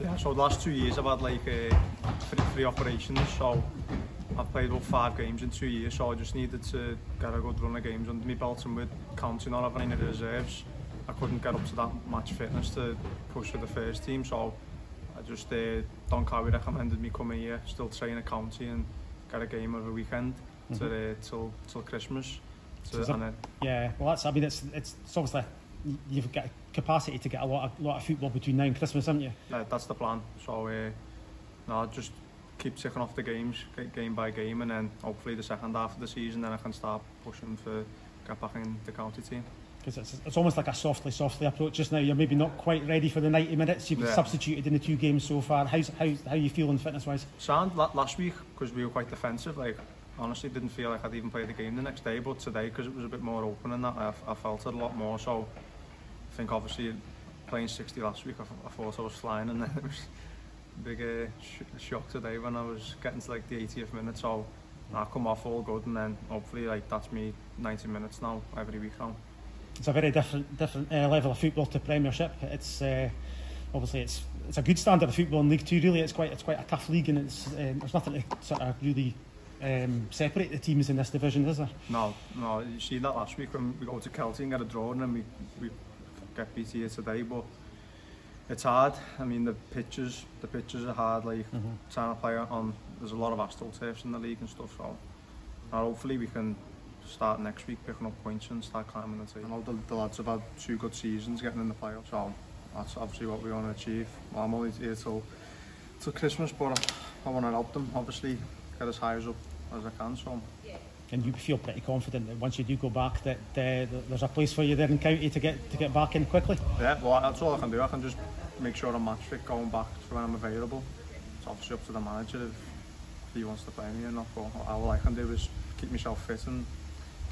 Yeah, so the last two years I've had like uh, three, three operations, so I've played about five games in two years, so I just needed to get a good run of games under my belt and with counting on having any reserves, I couldn't get up to that match fitness to push for the first team, so I just, uh, Don Cowie recommended me coming here, still train at county and get a game every weekend mm -hmm. to, mm-hmm. uh, till, till Christmas. So, so that, and yeah, well that's, I mean, it's, it's, it's obviously you've got capacity to get a lot of, lot of football between now and Christmas, haven't you? Yeah, that's the plan. So, uh, no, just keep ticking off the games, game by game, and then hopefully the second half of the season, then I can start pushing for get back in the county team. Because it's, it's almost like a softly, softly approach just now. You're maybe not quite ready for the 90 minutes. You've yeah. substituted in the two games so far. How's, how, how are you feeling fitness-wise? Sound last week, because we were quite defensive, like, honestly didn't feel like I'd even play the game the next day, but today, because it was a bit more open and that, I, I felt it a lot more, so think obviously playing 60 last week, I, I thought I was flying, and then it was a big uh, sh shock today when I was getting to like the 80th minute. So I come off all good, and then hopefully like that's me 90 minutes now every week now. It's a very different different uh, level of football to Premiership. It's uh, obviously it's it's a good standard of football in League Two. Really, it's quite it's quite a tough league, and it's um, there's nothing to sort of really um, separate the teams in this division, is there? No, no. You see that last week when we go to Kelty and get a draw, and then we we get here today, but it's hard. I mean, the pitches, the pitches are hard. Like mm -hmm. trying to play on. There's a lot of astroturfs in the league and stuff. So, uh, hopefully we can start next week picking up points and start climbing the team. I know the, the lads have had two good seasons getting in the playoffs. So that's obviously what we want to achieve. Well, I'm only here till till Christmas, but I, I want to help them. Obviously, get as high as up as I can. So. and you feel pretty confident that once you do go back that uh, there's a place for you there in county to get to get back in quickly? Yeah well that's all I can do. I can just make sure I'm match fit going back to when I'm available. It's obviously up to the manager if, he wants to play me or not but all I can do is keep myself fit and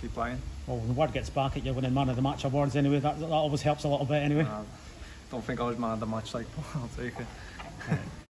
keep playing. Well when the word gets back at you winning man of the match awards anyway that, that always helps a little bit anyway. Uh, don't think I was man of the match like I'll take it